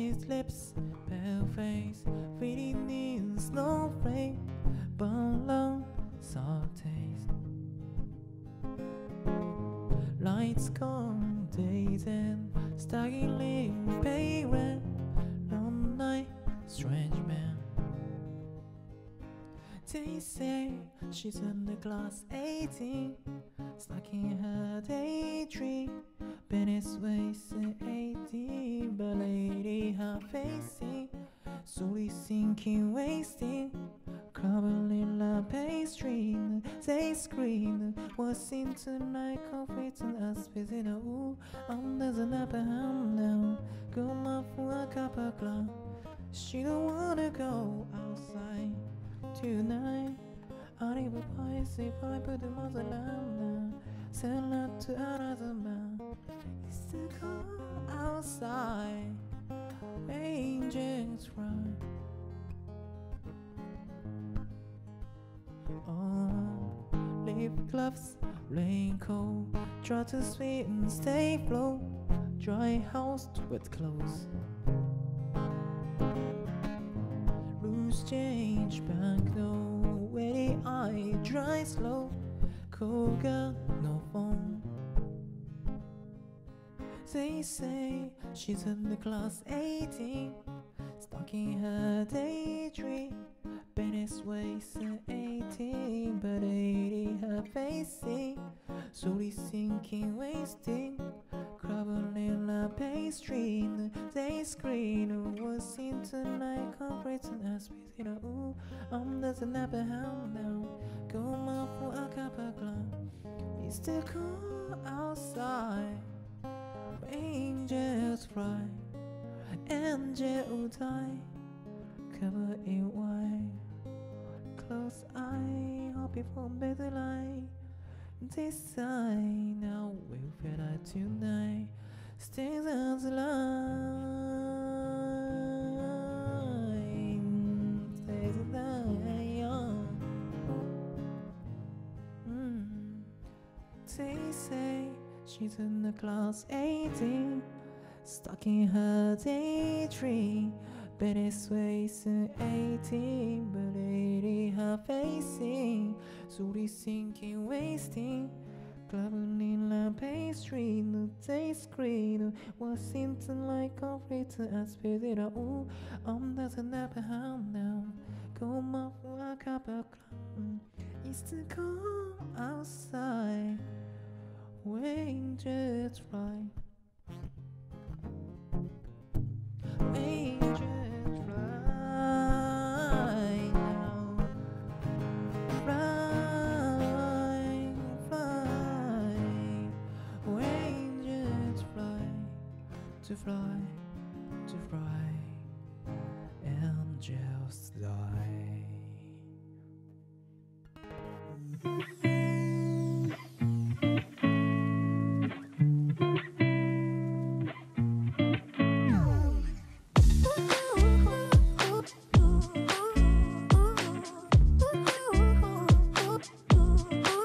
Red lips, pale face, feeding in snowflake, bone long, sour taste. Lights gone, days stargling pale red, long night, strange man. They say she's under glass 18, stuck in her daydream. Bennett's wasted 18, but lady her facing, slowly sinking, wasting. Crumbling la pastry, they scream. What's in tonight? Conflicting us, busy now. Ooh, I'm there's an upper hand now. Go my for a cup of glass. She don't wanna go outside tonight. I need a price if I put the mother down. Send out to another man. It's the cold outside. Angels run. On lip gloves, raincoat, try to sweet and stay flow. Dry house, wet clothes. Loose change, bank no way. I dry slow. Girl, no phone. They say she's in the class 18, in her daydream. Bennett's waist 18, but 80 her facing, slowly sinking, wasting, crumbling la pastry. They scream, what's in tonight? Comforting us with you know, ooh, I'm the snapper hound now. Go my for a cup of glass. It's still cold outside. Angels fly, angels die, covered in white. Close eye, hoping for better light. This side now will feel like tonight. Stays the line, stays the line. Mm. They say she's in the class 18, stuck in her daydream. It's wasting 18, but 80 her facing, slowly sinking, wasting. Clubbing in la pastry, the day screen was something like conflict to us, with it all. I'm doesn't ever hound now. My for a cup of club. It's the cold outside. Angels fly. Angels To fly, to fly. Angels die.